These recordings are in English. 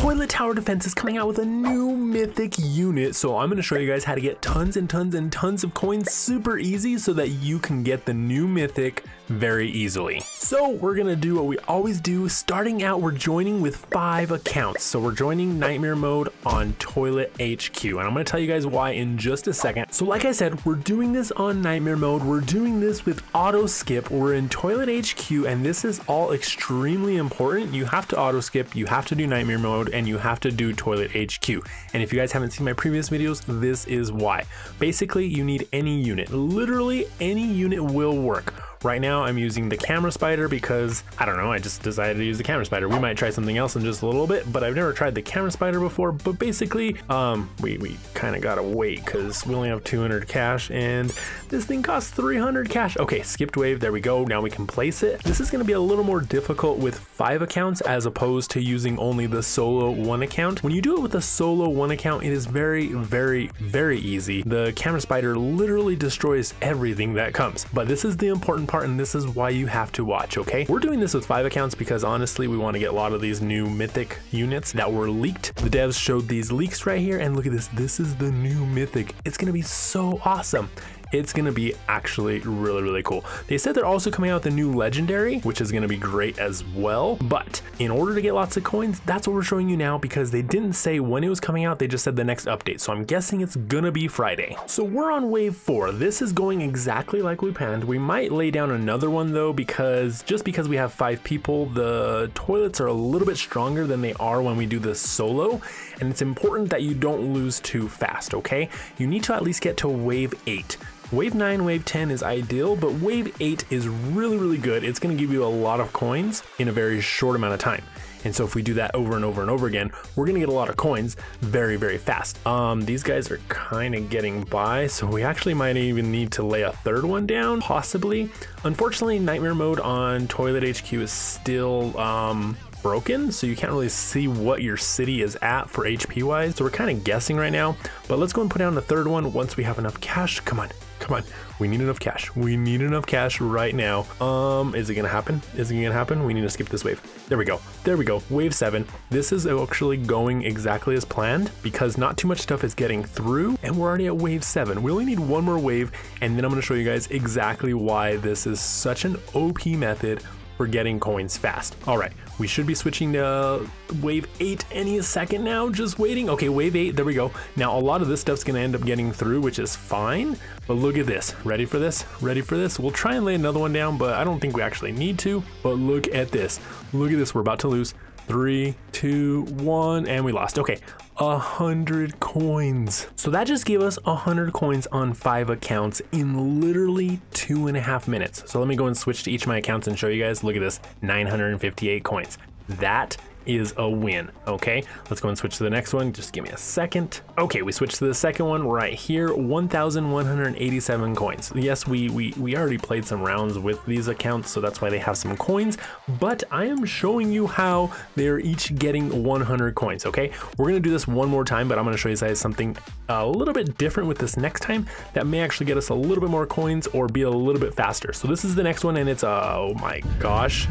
Toilet Tower Defense is coming out with a new mythic unit, so I'm gonna show you guys how to get tons and tons and tons of coins super easy so that you can get the new mythic very easily. So we're gonna do what we always do. Starting out, we're joining with five accounts. So we're joining Nightmare Mode on Toilet HQ, and I'm gonna tell you guys why in just a second. So like I said, we're doing this on Nightmare Mode. We're doing this with auto skip. We're in Toilet HQ, and this is all extremely important. You have to auto skip, you have to do Nightmare Mode, and you have to do Toilet HQ. And if you guys haven't seen my previous videos, this is why. Basically, you need any unit. Literally any unit will work. Right now I'm using the camera spider because, I don't know, I just decided to use the camera spider. We might try something else in just a little bit, but I've never tried the camera spider before. But basically, um, we, we kind of gotta wait because we only have 200 cash and this thing costs 300 cash. Okay, skipped wave, there we go. Now we can place it. This is gonna be a little more difficult with five accounts as opposed to using only the solo one account. When you do it with a solo one account, it is very, very, very easy. The camera spider literally destroys everything that comes, but this is the important part and this is why you have to watch, okay? We're doing this with five accounts because honestly, we want to get a lot of these new mythic units that were leaked. The devs showed these leaks right here and look at this. This is the new mythic. It's going to be so awesome it's gonna be actually really, really cool. They said they're also coming out with a new legendary, which is gonna be great as well. But in order to get lots of coins, that's what we're showing you now because they didn't say when it was coming out, they just said the next update. So I'm guessing it's gonna be Friday. So we're on wave four. This is going exactly like we planned. We might lay down another one though, because just because we have five people, the toilets are a little bit stronger than they are when we do this solo. And it's important that you don't lose too fast, okay? You need to at least get to wave eight. Wave 9, Wave 10 is ideal, but Wave 8 is really, really good. It's to give you a lot of coins in a very short amount of time. And so if we do that over and over and over again, we're gonna get a lot of coins very, very fast. Um, these guys are kind of getting by, so we actually might even need to lay a third one down, possibly. Unfortunately, Nightmare Mode on Toilet HQ is still um, broken, so you can't really see what your city is at for HP wise. So we're kind of guessing right now, but let's go and put down the third one once we have enough cash. Come on, Come on, we need enough cash. We need enough cash right now. Um, is it gonna happen? Is it gonna happen? We need to skip this wave. There we go. There we go. Wave seven. This is actually going exactly as planned because not too much stuff is getting through and we're already at wave seven. We only need one more wave and then I'm gonna show you guys exactly why this is such an OP method for getting coins fast. All right, we should be switching to wave eight any second now, just waiting. Okay, wave eight, there we go. Now a lot of this stuff's gonna end up getting through, which is fine, but look at this. Ready for this? Ready for this? We'll try and lay another one down, but I don't think we actually need to, but look at this. Look at this, we're about to lose. Three, two, one, and we lost. Okay, a hundred coins. So that just gave us a hundred coins on five accounts in literally two and a half minutes. So let me go and switch to each of my accounts and show you guys. Look at this, 958 coins. That is a win. Okay, let's go and switch to the next one. Just give me a second. Okay, we switched to the second one right here, 1,187 coins. Yes, we, we, we already played some rounds with these accounts, so that's why they have some coins, but I am showing you how they're each getting 100 coins, okay? We're gonna do this one more time, but I'm gonna show you guys something a little bit different with this next time that may actually get us a little bit more coins or be a little bit faster. So this is the next one and it's, uh, oh my gosh.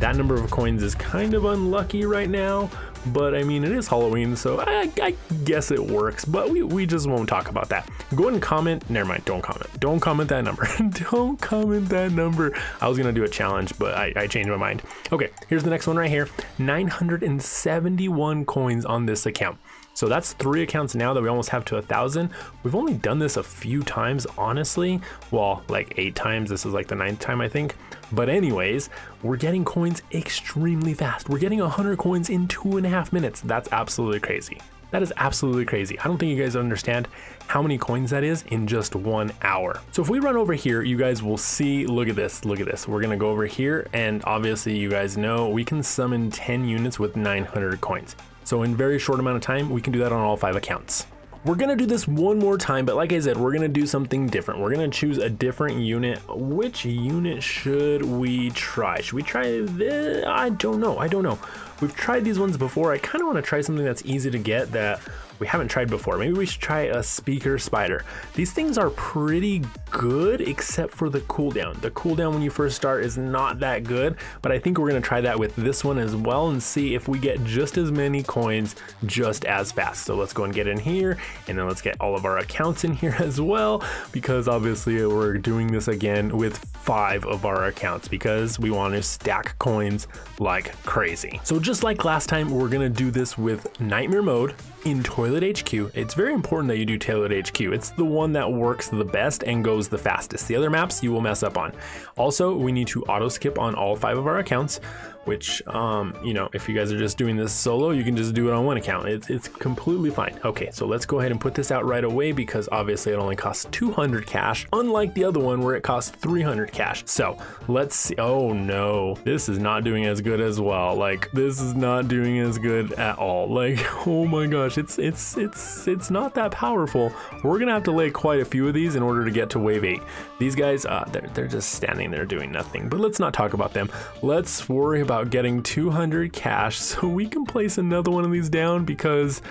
That number of coins is kind of unlucky right now, but I mean, it is Halloween, so I, I, guess it works, but we, we just won't talk about that. Go ahead and comment. Never mind, don't comment. Don't comment that number. don't comment that number. I was gonna do a challenge, but I, I changed my mind. Okay, here's the next one right here. 971 coins on this account. So that's three accounts now that we almost have to a thousand. We've only done this a few times, honestly. Well, like eight times. This is like the ninth time, I think. But anyways, we're getting coins extremely fast. We're getting 100 coins in two and a half minutes. That's absolutely crazy. That is absolutely crazy. I don't think you guys understand how many coins that is in just one hour. So if we run over here, you guys will see, look at this, look at this. We're gonna go over here and obviously you guys know we can summon 10 units with 900 coins. So in very short amount of time, we can do that on all five accounts. We're gonna do this one more time, but like I said, we're gonna do something different. We're gonna choose a different unit. Which unit should we try? Should we try this? I don't know, I don't know. We've tried these ones before. I kinda wanna try something that's easy to get that we haven't tried before. Maybe we should try a speaker spider. These things are pretty good except for the cooldown. The cooldown when you first start is not that good, but I think we're gonna try that with this one as well and see if we get just as many coins just as fast. So let's go and get in here and then let's get all of our accounts in here as well because obviously we're doing this again with five of our accounts because we want to stack coins like crazy. So just like last time, we're gonna do this with Nightmare Mode in Toilet HQ. It's very important that you do Toilet HQ. It's the one that works the best and goes the fastest. The other maps you will mess up on. Also, we need to auto skip on all five of our accounts which, um, you know, if you guys are just doing this solo, you can just do it on one account. It's, it's completely fine. Okay, so let's go ahead and put this out right away because obviously it only costs 200 cash, unlike the other one where it costs 300 cash. So let's see. Oh no, this is not doing as good as well. Like this is not doing as good at all. Like, oh my gosh, it's, it's, it's, it's not that powerful. We're gonna have to lay quite a few of these in order to get to wave eight. These guys, uh, they're, they're just standing there doing nothing, but let's not talk about them. Let's worry about getting 200 cash so we can place another one of these down because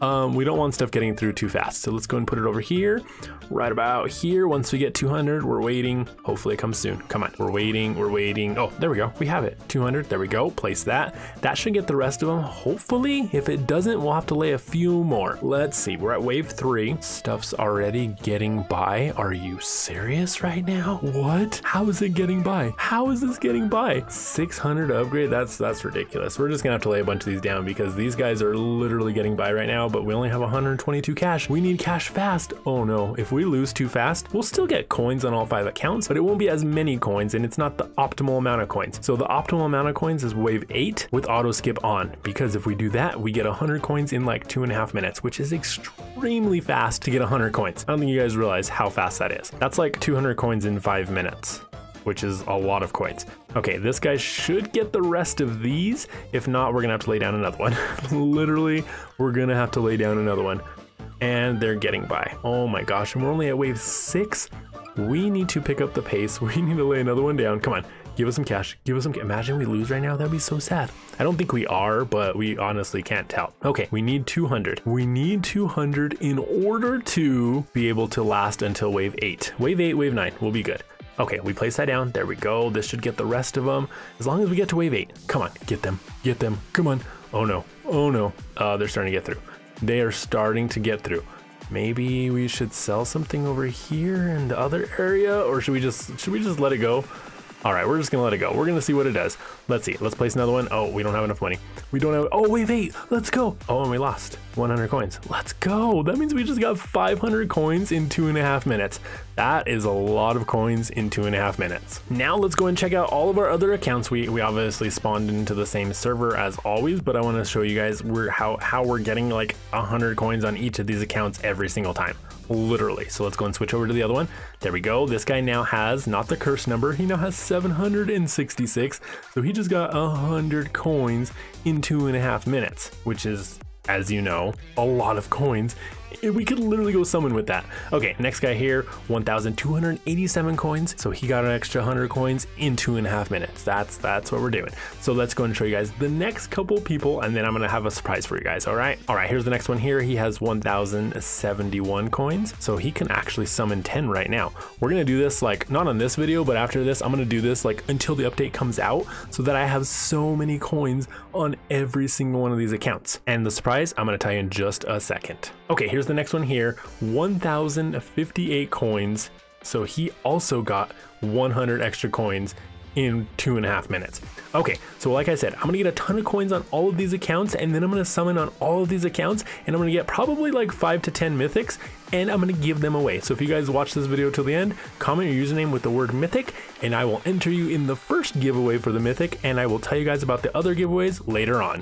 um, we don't want stuff getting through too fast. So let's go and put it over here, right about here. Once we get 200, we're waiting. Hopefully it comes soon. Come on, we're waiting, we're waiting. Oh, there we go. We have it. 200, there we go. Place that. That should get the rest of them. Hopefully, if it doesn't, we'll have to lay a few more. Let's see, we're at wave three. Stuff's already getting by. Are you serious right now? What? How is it getting by? How is this getting by? 600 upgrade? That's, that's ridiculous. We're just gonna have to lay a bunch of these down because these guys are literally getting by right now but we only have 122 cash. We need cash fast. Oh no, if we lose too fast, we'll still get coins on all five accounts, but it won't be as many coins and it's not the optimal amount of coins. So the optimal amount of coins is wave eight with auto skip on, because if we do that, we get 100 coins in like two and a half minutes, which is extremely fast to get 100 coins. I don't think you guys realize how fast that is. That's like 200 coins in five minutes which is a lot of coins. Okay, this guy should get the rest of these. If not, we're gonna have to lay down another one. Literally, we're gonna have to lay down another one. And they're getting by. Oh my gosh, and we're only at wave six. We need to pick up the pace. We need to lay another one down. Come on, give us some cash. Give us some, imagine we lose right now. That'd be so sad. I don't think we are, but we honestly can't tell. Okay, we need 200. We need 200 in order to be able to last until wave eight. Wave eight, wave nine, we'll be good. Okay, we place that down. There we go. This should get the rest of them. As long as we get to wave eight. Come on, get them, get them. Come on. Oh no, oh no. Uh, they're starting to get through. They are starting to get through. Maybe we should sell something over here in the other area, or should we just should we just let it go? All right, we're just gonna let it go. We're gonna see what it does. Let's see, let's place another one. Oh, we don't have enough money. We don't have, oh, wave eight, let's go. Oh, and we lost 100 coins. Let's go. That means we just got 500 coins in two and a half minutes. That is a lot of coins in two and a half minutes. Now let's go and check out all of our other accounts. We, we obviously spawned into the same server as always, but I wanna show you guys where, how, how we're getting like 100 coins on each of these accounts every single time literally. So let's go and switch over to the other one. There we go. This guy now has not the curse number. He now has 766. So he just got 100 coins in two and a half minutes, which is, as you know, a lot of coins we could literally go summon with that. Okay, next guy here, 1,287 coins. So he got an extra 100 coins in two and a half minutes. That's that's what we're doing. So let's go and show you guys the next couple people, and then I'm gonna have a surprise for you guys. All right. All right. Here's the next one here. He has 1,071 coins, so he can actually summon 10 right now. We're gonna do this like not on this video, but after this, I'm gonna do this like until the update comes out, so that I have so many coins on every single one of these accounts. And the surprise, I'm gonna tell you in just a second. Okay, here's the next one here 1,058 coins. So he also got 100 extra coins in two and a half minutes. Okay, so like I said, I'm gonna get a ton of coins on all of these accounts and then I'm gonna summon on all of these accounts and I'm gonna get probably like five to 10 mythics and I'm gonna give them away. So if you guys watch this video till the end, comment your username with the word mythic and I will enter you in the first giveaway for the mythic and I will tell you guys about the other giveaways later on.